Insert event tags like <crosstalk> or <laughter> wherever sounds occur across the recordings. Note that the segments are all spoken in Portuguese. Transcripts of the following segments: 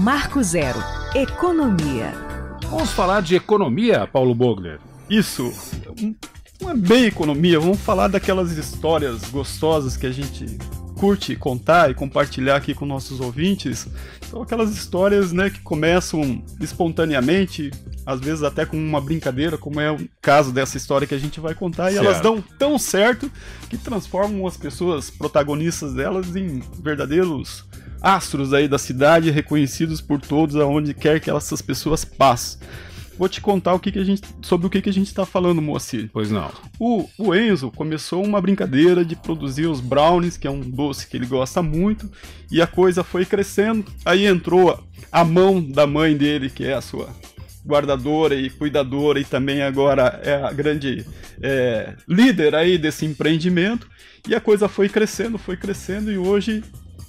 Marco Zero Economia. Vamos falar de economia, Paulo Bogler. Isso. Não é bem economia, vamos falar daquelas histórias gostosas que a gente curte contar e compartilhar aqui com nossos ouvintes. São aquelas histórias né, que começam espontaneamente, às vezes até com uma brincadeira, como é o caso dessa história que a gente vai contar, certo. e elas dão tão certo que transformam as pessoas protagonistas delas em verdadeiros astros aí da cidade, reconhecidos por todos aonde quer que essas pessoas passem. Vou te contar o que, que a gente, sobre o que, que a gente está falando, Moacir. Pois não. O, o Enzo começou uma brincadeira de produzir os brownies, que é um doce que ele gosta muito, e a coisa foi crescendo. Aí entrou a mão da mãe dele, que é a sua guardadora e cuidadora e também agora é a grande é, líder aí desse empreendimento. E a coisa foi crescendo, foi crescendo e hoje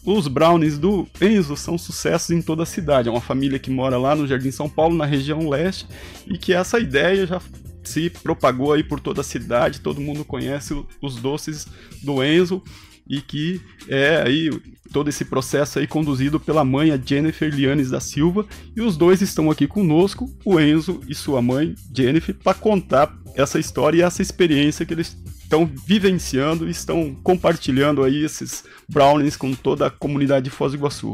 os brownies do Enzo são sucessos em toda a cidade. É uma família que mora lá no Jardim São Paulo, na região leste, e que essa ideia já se propagou aí por toda a cidade. Todo mundo conhece os doces do Enzo e que é aí todo esse processo aí conduzido pela mãe, a Jennifer Lianes da Silva, e os dois estão aqui conosco, o Enzo e sua mãe, Jennifer, para contar essa história e essa experiência que eles estão vivenciando e estão compartilhando aí esses brownies com toda a comunidade de Foz do Iguaçu.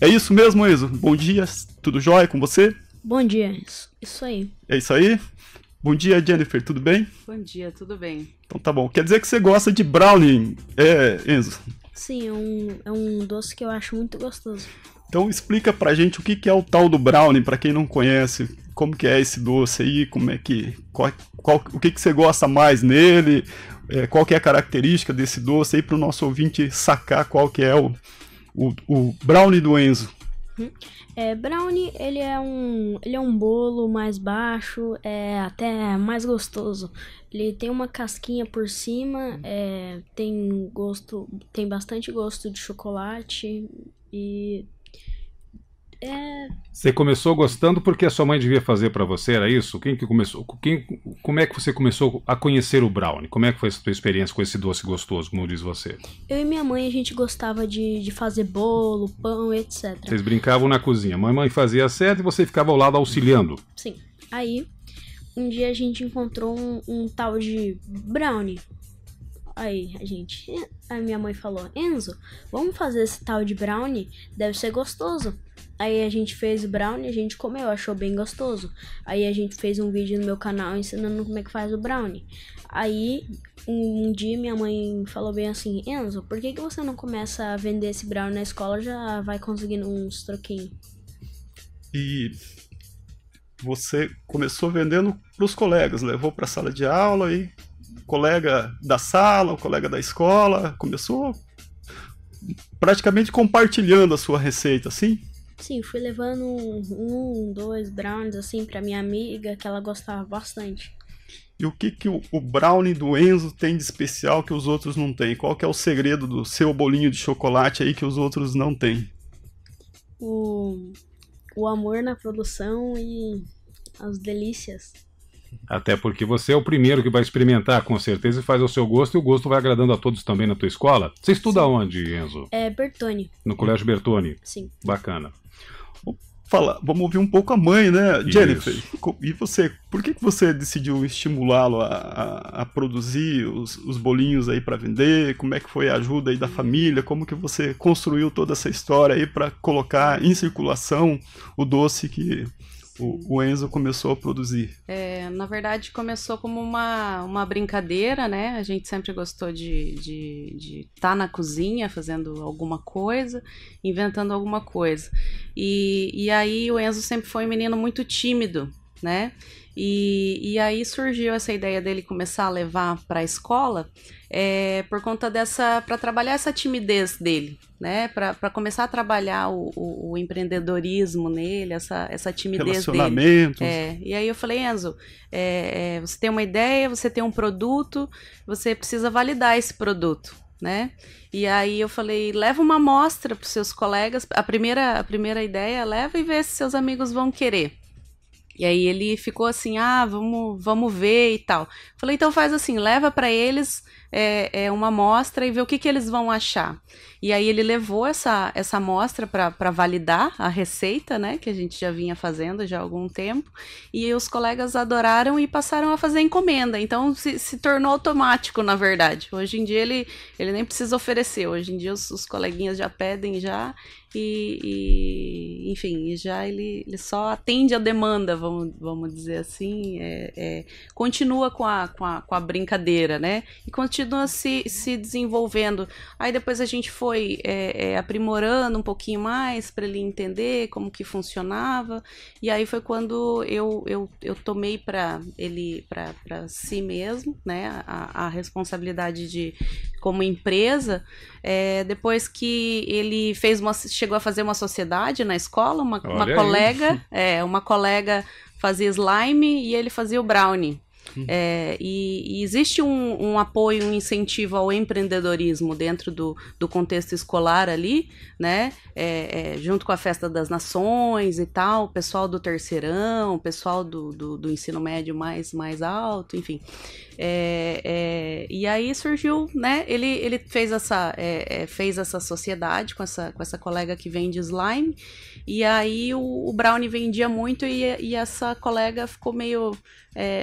É isso mesmo, Enzo? Bom dia, tudo jóia com você? Bom dia, isso aí. É isso aí? Bom dia, Jennifer, tudo bem? Bom dia, tudo bem. Então tá bom. Quer dizer que você gosta de brownie, é, Enzo? Sim, é um, é um doce que eu acho muito gostoso. Então explica pra gente o que, é o tal do brownie, para quem não conhece como que é esse doce aí, como é que qual, qual, o que que você gosta mais nele, é, qual que é a característica desse doce aí para o nosso ouvinte sacar qual que é o, o, o brownie do Enzo. É, brownie, ele é um, ele é um bolo mais baixo, é até mais gostoso. Ele tem uma casquinha por cima, é, tem gosto, tem bastante gosto de chocolate e é... Você começou gostando porque a sua mãe devia fazer para você, era isso? Quem que começou? Quem, como é que você começou a conhecer o brownie? Como é que foi a sua experiência com esse doce gostoso, como diz você? Eu e minha mãe, a gente gostava de, de fazer bolo, pão, etc. Vocês brincavam na cozinha. Mamãe fazia certo e você ficava ao lado auxiliando. Sim. Aí, um dia a gente encontrou um, um tal de brownie. Aí a gente. A minha mãe falou: Enzo, vamos fazer esse tal de brownie? Deve ser gostoso. Aí a gente fez brownie, a gente comeu, achou bem gostoso. Aí a gente fez um vídeo no meu canal ensinando como é que faz o brownie. Aí um dia minha mãe falou bem assim, Enzo, por que, que você não começa a vender esse brownie na escola já vai conseguindo uns troquinhos? E você começou vendendo para os colegas, levou para a sala de aula e colega da sala, o colega da escola, começou praticamente compartilhando a sua receita, assim? Sim, fui levando um, dois brownies assim para minha amiga que ela gostava bastante. E o que, que o, o, brownie do Enzo tem de especial que os outros não têm? Qual que é o segredo do seu bolinho de chocolate aí que os outros não têm? O, o amor na produção e as delícias. Até porque você é o primeiro que vai experimentar, com certeza, e faz ao seu gosto, e o gosto vai agradando a todos também na tua escola. Você estuda Sim. onde, Enzo? É Bertone. No Colégio Bertone? Sim. Bacana falar, vamos ouvir um pouco a mãe, né, Isso. Jennifer? E você, por que, que você decidiu estimulá-lo a, a, a, produzir os, os bolinhos aí para vender? Como é que foi a ajuda aí da família? Como que você construiu toda essa história aí para colocar em circulação o doce que o, o Enzo começou a produzir? É, na verdade, começou como uma, uma brincadeira, né? A gente sempre gostou de estar de, de tá na cozinha fazendo alguma coisa, inventando alguma coisa. E, e aí o Enzo sempre foi um menino muito tímido, né? E, e aí surgiu essa ideia dele começar a levar para a escola é, por conta dessa. para trabalhar essa timidez dele, né? Para começar a trabalhar o, o, o, empreendedorismo nele, essa, essa timidez dele. É, e aí eu falei, Enzo, é, é, você tem uma ideia, você tem um produto, você precisa validar esse produto. Né? E aí eu falei, leva uma amostra para os seus colegas. A primeira, a primeira ideia, leva e vê se seus amigos vão querer. E aí ele ficou assim, ah, vamos, vamos ver e tal. Falei, então faz assim, leva para eles, é, é uma amostra e ver o que, que eles vão achar. E aí ele levou essa, essa amostra para validar a receita, né, que a gente já vinha fazendo já há algum tempo, e os colegas adoraram e passaram a fazer encomenda. Então se, se tornou automático, na verdade. Hoje em dia ele, ele nem precisa oferecer, hoje em dia os, os coleguinhas já pedem já e, e, enfim, já ele, ele só atende a demanda, vamos, vamos dizer assim, é, é, continua com a, com, a, com a brincadeira, né? E continua se, se desenvolvendo. Aí depois a gente foi é, é aprimorando um pouquinho mais para ele entender como que funcionava, e aí foi quando eu, eu, eu tomei para ele, para si mesmo, né, a, a responsabilidade de, como empresa, é, depois que ele fez uma, chegou a fazer uma sociedade na escola, uma, uma colega, é, uma colega fazia slime e ele fazia o brownie. Uhum. É, e, e, existe um, um, apoio, um incentivo ao empreendedorismo dentro do, do contexto escolar ali, né? É, é, junto com a Festa das Nações e tal, pessoal do terceirão, pessoal do, do, do ensino médio mais, mais alto, enfim. É, é, e aí surgiu, né? Ele, ele fez, essa, é, fez essa sociedade com essa, com essa colega que vende slime. E aí o, o Brownie vendia muito e, e essa colega ficou meio,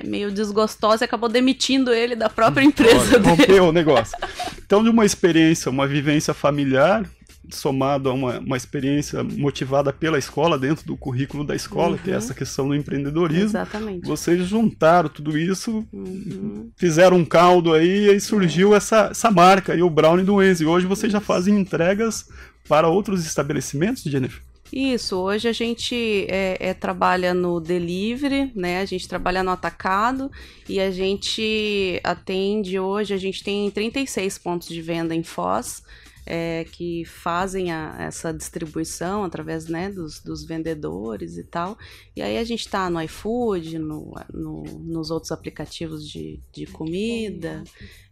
meio desgostosa e acabou demitindo ele da própria empresa dele. Rompeu o negócio. Então, de uma experiência, uma vivência familiar, somado a uma, uma experiência motivada pela escola, dentro do currículo da escola, uhum. que é essa questão do empreendedorismo. Exatamente. Vocês juntaram tudo isso, uhum. fizeram um caldo aí e surgiu é. essa, essa marca aí, o Brownie do Enzo. E hoje vocês já fazem entregas para outros estabelecimentos, Jennifer? Isso, hoje a gente é, é, trabalha no delivery, né? A gente trabalha no atacado e a gente atende hoje, a gente tem 36 pontos de venda em Foz. É, que fazem a, essa distribuição através né, dos, dos, vendedores e tal. E aí a gente está no iFood, no, no, nos outros aplicativos de, de comida.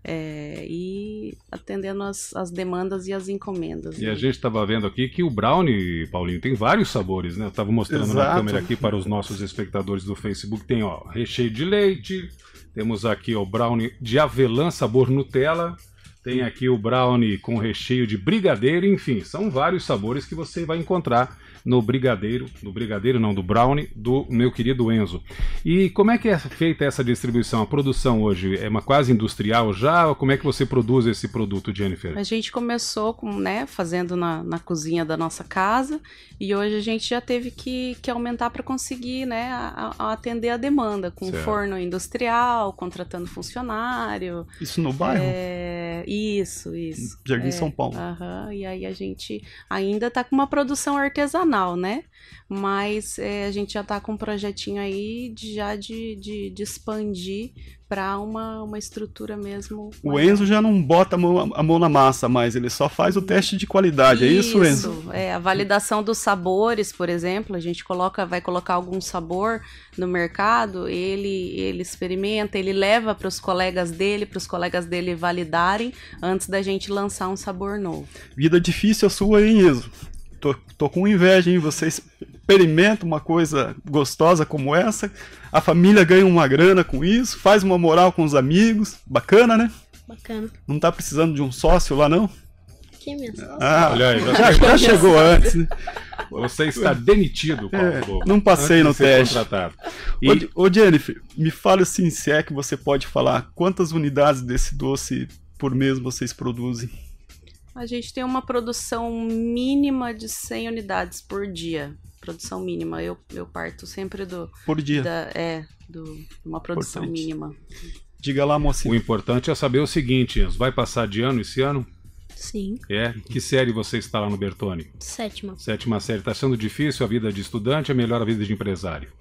É, e atendendo as, as, demandas e as encomendas. E né? a gente estava vendo aqui que o brownie, Paulinho, tem vários sabores, né? Eu estava mostrando Exato. na câmera aqui para os nossos espectadores do Facebook. Tem ó, recheio de leite, temos aqui o brownie de avelã sabor Nutella, tem aqui o brownie com recheio de brigadeiro, enfim, são vários sabores que você vai encontrar no brigadeiro, no brigadeiro não, do brownie do meu querido Enzo. E como é que é feita essa distribuição? A produção hoje é uma quase industrial já? Ou como é que você produz esse produto, Jennifer? A gente começou com, né, fazendo na, na cozinha da nossa casa e hoje a gente já teve que, que aumentar para conseguir, né, a, a atender a demanda com certo. forno industrial, contratando funcionário. Isso no bairro? É, isso, isso. Jardim é, São Paulo. E aí a gente ainda está com uma produção artesanal né? Mas é, a gente já está com um projetinho aí de, já de, de, de expandir para uma, uma estrutura mesmo. O maior. Enzo já não bota a mão, a mão na massa mais, ele só faz o teste de qualidade, isso, é isso, Enzo? É, a validação dos sabores, por exemplo, a gente coloca, vai colocar algum sabor no mercado, ele, ele experimenta, ele leva para os colegas dele, para os colegas dele validarem antes da gente lançar um sabor novo. Vida difícil a sua, hein, Enzo? Tô, tô com inveja, hein? Você experimenta uma coisa gostosa como essa, a família ganha uma grana com isso, faz uma moral com os amigos, bacana, né? Bacana. Não tá precisando de um sócio lá, não? Que minha sócio? Ah, olha aí, já, já chegou antes, né? Você está demitido, Paulo. É, não passei no teste. E... Ô, ô, Jennifer, me fale assim, se é que você pode falar quantas unidades desse doce por mês vocês produzem? A gente tem uma produção mínima de 100 unidades por dia. Produção mínima. Eu, eu parto sempre do. Por dia? Da, é, do, uma produção Importante. mínima. Diga lá, mocinha. O importante é saber o seguinte: vai passar de ano esse ano? Sim. É? Que série você está lá no Bertone? Sétima. Sétima série. Está sendo difícil a vida de estudante ou melhor a vida de empresário?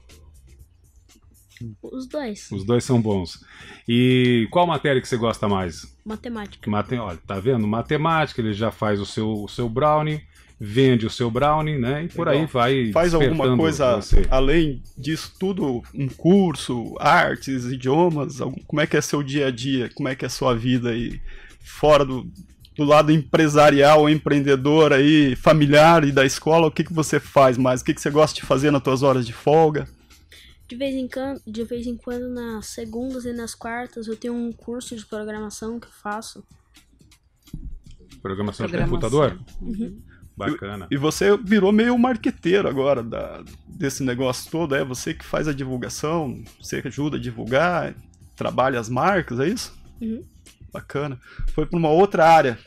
Os dois. Os dois são bons. E qual matéria que você gosta mais? Matemática. Mate... Olha, tá vendo? Matemática, ele já faz o seu, o seu brownie, vende o seu brownie, né? E por Legal. aí vai. Faz alguma coisa você. além disso tudo? Um curso, artes, idiomas? Como é que é seu dia a dia? Como é que é a sua vida aí fora do, do lado empresarial, empreendedor aí, familiar e da escola? O que, que você faz mais? O que, que você gosta de fazer nas suas horas de folga? De vez, em quando, de vez em quando, nas segundas e nas quartas, eu tenho um curso de programação que eu faço. Programação, programação. de computador? Uhum. Bacana. E, e, você virou meio marqueteiro agora da, desse negócio todo, é? Você que faz a divulgação, você ajuda a divulgar, trabalha as marcas, é isso? Uhum. Bacana. Foi para uma outra área.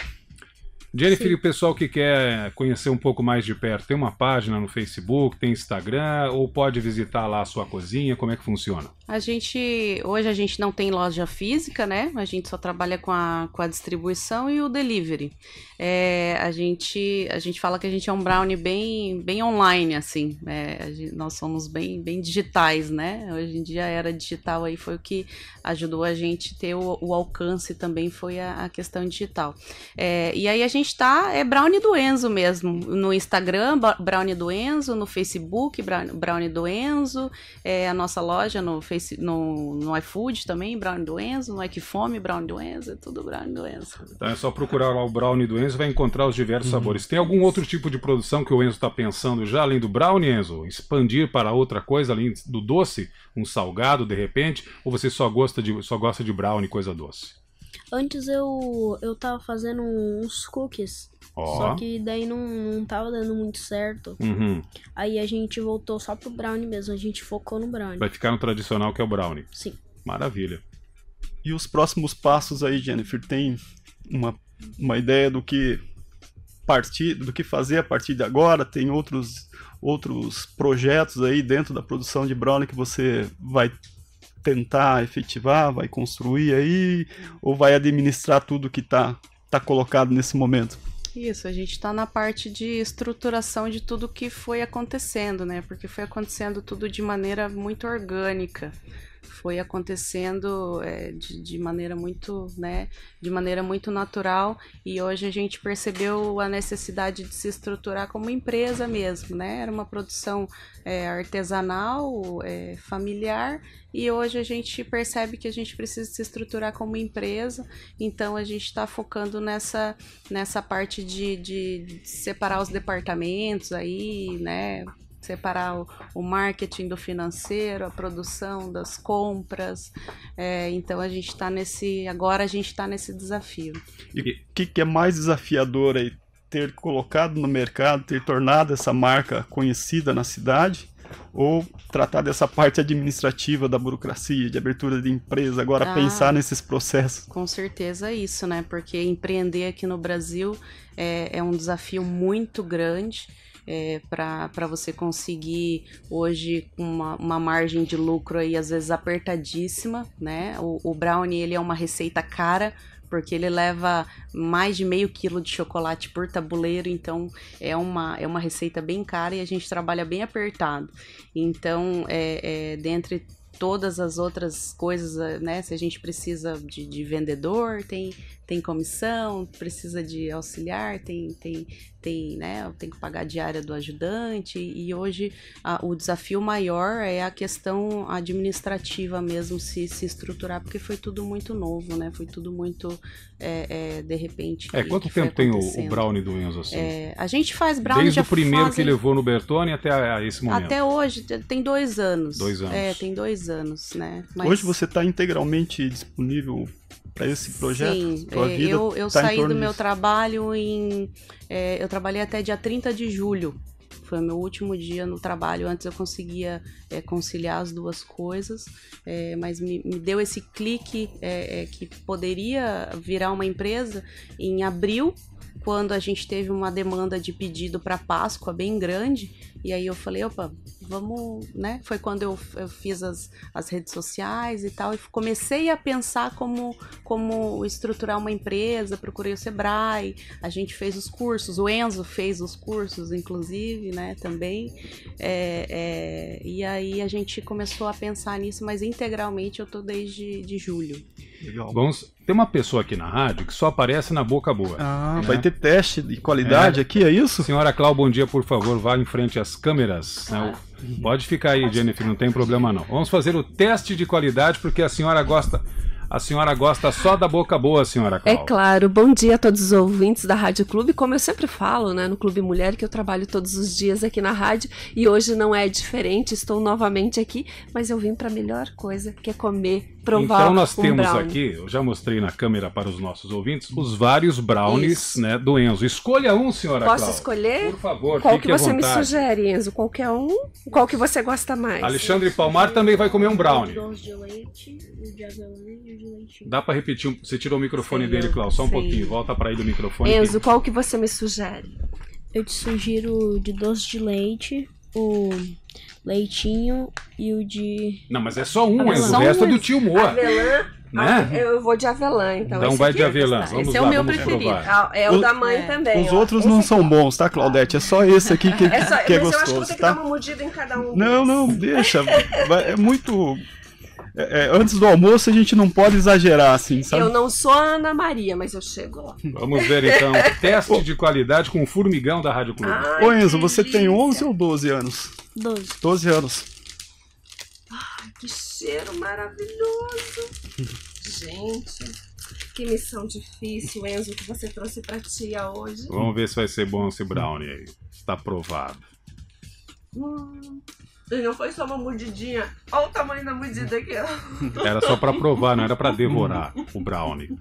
Jennifer, Sim. o pessoal que quer conhecer um pouco mais de perto, tem uma página no Facebook, tem Instagram, ou pode visitar lá a sua cozinha? Como é que funciona? A gente, hoje a gente não tem loja física, né? A gente só trabalha com a, com a distribuição e o delivery. É, a, gente, a gente fala que a gente é um brownie bem, bem online, assim. É, gente, nós somos bem, bem digitais, né? Hoje em dia a era digital aí foi o que ajudou a gente ter o, o alcance também, foi a, a questão digital. É, e aí a gente tá, é brownie do Enzo mesmo. No Instagram, brownie do Enzo, no Facebook, brownie do Enzo, é, a nossa loja no Facebook Face, no, no iFood também, Brownie do Enzo, no Equifome, Brownie do Enzo, é tudo Brownie do Enzo. Então é só procurar lá o Brownie do Enzo vai encontrar os diversos uhum. sabores. Tem algum outro tipo de produção que o Enzo está pensando já, além do Brownie, Enzo? Expandir para outra coisa, além do doce? Um salgado, de repente? Ou você só gosta de, só gosta de Brownie, coisa doce? Antes eu, eu tava fazendo uns cookies. Oh. Só que daí não, não tava dando muito certo. Uhum. Aí a gente voltou só pro brownie mesmo. A gente focou no brownie. Vai ficar no tradicional que é o brownie. Sim. Maravilha. E os próximos passos aí, Jennifer? Tem uma, uma ideia do que partir, do que fazer a partir de agora? Tem outros, outros projetos aí dentro da produção de brownie que você vai tentar efetivar, vai construir aí, ou vai administrar tudo que está tá colocado nesse momento? Isso, a gente está na parte de estruturação de tudo que foi acontecendo, né? Porque foi acontecendo tudo de maneira muito orgânica foi acontecendo é, de, de, maneira muito, né, de maneira muito natural e hoje a gente percebeu a necessidade de se estruturar como empresa mesmo, né? Era uma produção é, artesanal, é, familiar e hoje a gente percebe que a gente precisa se estruturar como empresa, então a gente está focando nessa, nessa parte de, de separar os departamentos aí, né? Separar o, o, marketing do financeiro, a produção das compras. É, então a gente está nesse. Agora a gente está nesse desafio. E o que, que é mais desafiador aí? Ter colocado no mercado, ter tornado essa marca conhecida na cidade? ou tratar dessa parte administrativa da burocracia, de abertura de empresa, agora ah, pensar nesses processos. Com certeza isso, né? Porque empreender aqui no Brasil é, é um desafio muito grande é, para você conseguir hoje uma, uma margem de lucro aí às vezes apertadíssima, né? O, o brownie ele é uma receita cara porque ele leva mais de meio quilo de chocolate por tabuleiro, então é uma, é uma receita bem cara e a gente trabalha bem apertado. Então, é, é, dentre todas as outras coisas, né? Se a gente precisa de, de vendedor, tem tem comissão, precisa de auxiliar, tem, tem, tem, né, tem que pagar a diária do ajudante, e hoje a, o desafio maior é a questão administrativa mesmo, se, se estruturar, porque foi tudo muito novo, né, foi tudo muito, é, é, de repente... É, quanto tempo tem o, o, brownie do Enzo, assim? É, a gente faz brownie Desde o primeiro fazem... que levou no Bertone até a, esse momento? Até hoje, tem dois anos. Dois anos. É, tem dois anos, né. Mas... Hoje você está integralmente disponível para esse projeto? Sim, é, eu, eu tá saí do meu trabalho em. É, eu trabalhei até dia 30 de julho. Foi o meu último dia no trabalho. Antes eu conseguia é, conciliar as duas coisas, é, mas me, me, deu esse clique é, é, que poderia virar uma empresa em abril, quando a gente teve uma demanda de pedido para Páscoa bem grande. E aí eu falei, opa, vamos, né? Foi quando eu, eu fiz as, as redes sociais e tal, e comecei a pensar como, como estruturar uma empresa, procurei o Sebrae, a gente fez os cursos, o Enzo fez os cursos, inclusive, né, também. É, é, e aí a gente começou a pensar nisso, mas integralmente eu tô desde de julho. Legal. Vamos, tem uma pessoa aqui na rádio que só aparece na boca boa. Ah, né? vai ter teste de qualidade é. aqui, é isso? Senhora Clau, bom dia, por favor, vá em frente às câmeras. Né? Pode ficar aí, Jennifer, não tem problema não. Vamos fazer o teste de qualidade porque a senhora gosta. A senhora gosta só da boca boa, senhora Cláudia. É claro. Bom dia a todos os ouvintes da Rádio Clube. Como eu sempre falo, né, no Clube Mulher, que eu trabalho todos os dias aqui na rádio e hoje não é diferente. Estou novamente aqui, mas eu vim para a melhor coisa, que é comer provar Então nós um temos brownie. aqui, eu já mostrei na câmera para os nossos ouvintes, os vários brownies né, do Enzo. Escolha um, senhora Posso Cláudia. escolher? Por favor, Qual que você me sugere, Enzo? Qualquer um? Qual que você gosta mais? Alexandre Palmar também vai comer um brownie. De leite, o de avelã e o de leitinho. Dá para repetir? um- Você tirou o microfone Sim, dele, Cláudio, só um sim. pouquinho. Volta para aí do microfone. Enzo, qual que você me sugere? Eu te sugiro de doce de leite, o leitinho e o de. Não, mas é só um. Enzo. O resto é um, do tio Moa. Avelã? Né? Ah, eu vou de avelã, então. Então vai de é avelã. gostoso. Vamos esse é lá, o meu vamos preferido. provar. Ah, é o O- da mãe É. também. Os ó. outros Esse não aqui. são bons, tá, Claudete? É só esse aqui que, É só, que é mas eu acho que vou gostoso, ter que tá? dar uma mordida em cada um. Não, deles. não, deixa. <laughs> É muito. É, é, antes do almoço a gente não pode exagerar, assim, sabe? Eu não sou a Ana Maria, mas eu chego lá. Vamos ver então. <laughs> Teste de qualidade com o formigão da Rádio Clube. Ai, Ô Enzo, você tem delícia. 11 ou 12 anos? 12. 12 anos. Que cheiro maravilhoso. Gente, que missão difícil, Enzo, que você trouxe pra tia hoje. Vamos ver se vai ser bom esse brownie aí. Está aprovado. Hum, e não foi só uma mordidinha. Olha o tamanho da mordida aqui. ó. <laughs> Era só para provar, não era para devorar o brownie.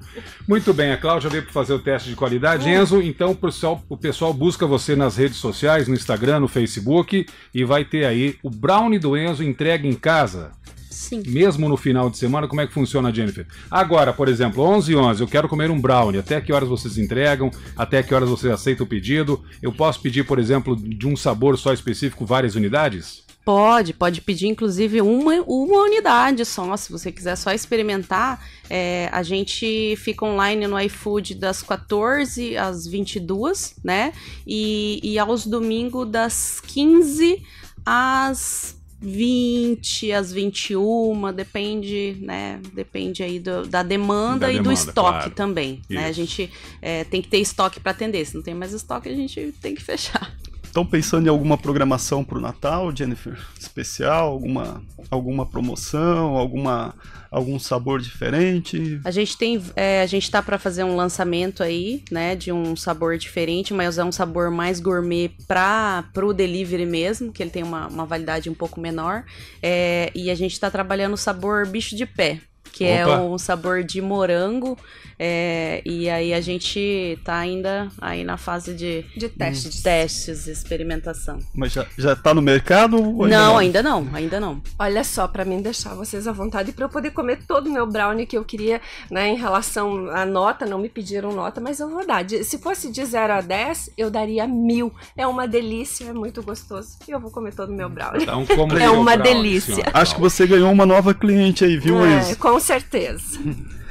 Muito bem, a Cláudia veio para fazer o teste de qualidade. Enzo, então o pessoal, o pessoal busca você nas redes sociais, no Instagram, no Facebook, e vai ter aí o brownie do Enzo entregue em casa. Sim. Mesmo no final de semana, como é que funciona, Jennifer? Agora, por exemplo, 11 e 11, eu quero comer um brownie. Até que horas vocês entregam? Até que horas vocês aceitam o pedido? Eu posso pedir, por exemplo, de um sabor só específico, várias unidades? Pode, pode pedir inclusive uma, uma unidade só, se você quiser só experimentar. É, a gente fica online no iFood das 14 às 22, né? E, e aos domingos das 15 às 20, às 21, depende, né? Depende aí do- da demanda Da e do estoque claro. também, né? A Isso. gente é, tem que ter estoque para atender. Se não tem mais estoque, a gente tem que fechar. Estão pensando em alguma programação pro Natal, Jennifer? Especial? Alguma, alguma promoção? Alguma, algum sabor diferente? A gente tem, é, a gente tá para fazer um lançamento aí, né, de um sabor diferente, mas é um sabor mais gourmet para pro delivery mesmo, que ele tem uma, uma validade um pouco menor. É, e a gente tá trabalhando o sabor bicho de pé, que é Opa. um sabor de morango. É, e aí a gente tá ainda aí na fase de, De teste. de testes, experimentação. Mas já, já tá no mercado? ou Não, ainda não, ainda não. Olha só, pra mim deixar vocês à vontade pra eu poder comer todo o meu brownie que eu queria, né, em relação à nota, não me pediram nota, mas eu vou dar. De- se fosse de 0 a 10, eu daria mil. É uma delícia, é muito gostoso. E eu vou comer todo o meu brownie. Então, como É uma brownie, delícia. senhora Acho que você ganhou uma nova cliente aí, viu, É, com certeza. <laughs>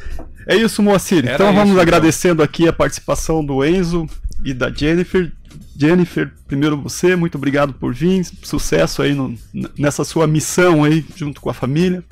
É isso, Moacir. Era Então isso, vamos então. agradecendo aqui a participação do Enzo e da Jennifer. Jennifer, primeiro você, muito obrigado por vir. Sucesso aí no- nessa sua missão aí junto com a família.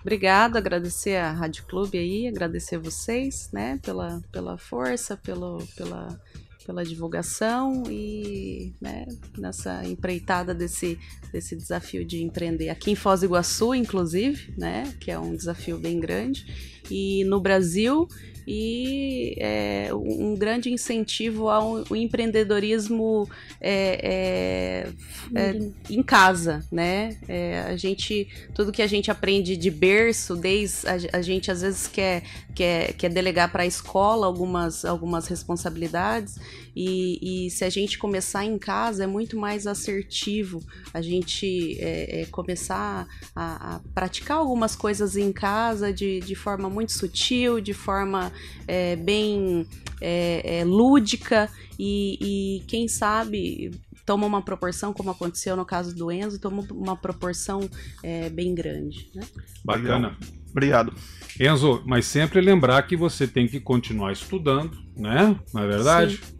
Obrigada, agradecer a Rádio Clube aí, agradecer vocês, né, pela, pela força, pelo, pela, pela divulgação e, né, nessa empreitada desse, desse desafio de empreender aqui em Foz do Iguaçu, inclusive, né, que é um desafio bem grande, e no Brasil, e é, um grande incentivo ao ao empreendedorismo é, é, é, em casa, né? É, a gente, tudo que a gente aprende de berço, desde a, a gente às vezes quer, quer, quer delegar para a escola algumas, algumas responsabilidades e, e se a gente começar em casa é muito mais assertivo a gente é, é, começar a, a praticar algumas coisas em casa de, de forma muito sutil, de forma é, bem é, é, lúdica e, e quem sabe toma uma proporção, como aconteceu no caso do Enzo, toma uma proporção é, bem grande. Né? Bacana. Obrigado. Enzo, mas sempre lembrar que você tem que continuar estudando, né? Não é verdade?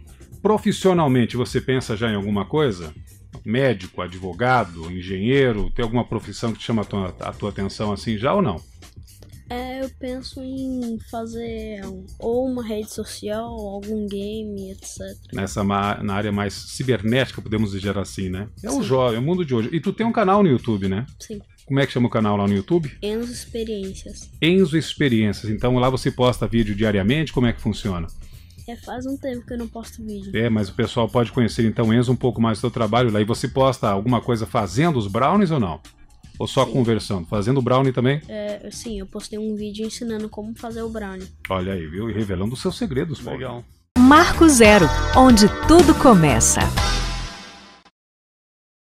Profissionalmente, você pensa já em alguma coisa? Médico, advogado, engenheiro? Tem alguma profissão que te chama a tua, a tua atenção assim já ou não? É, eu penso em fazer ou uma rede social, algum game, etc. Nessa na área mais cibernética, podemos dizer assim, né? É o jovem, é o mundo de hoje. E tu tem um canal no YouTube, né? Sim. Como é que chama o canal lá no YouTube? Enzo Experiências. Enzo Experiências. Então lá você posta vídeo diariamente, como é que funciona? É, faz um tempo que eu não posto vídeo. É, mas o pessoal pode conhecer então, Enzo, um pouco mais do seu trabalho lá. E você posta alguma coisa fazendo os brownies ou não? Ou só sim. conversando? Fazendo brownie também? É, sim, eu postei um vídeo ensinando como fazer o brownie. Olha aí, viu? E revelando os seus segredos, Paulo. Legal. Marco Zero, onde tudo começa.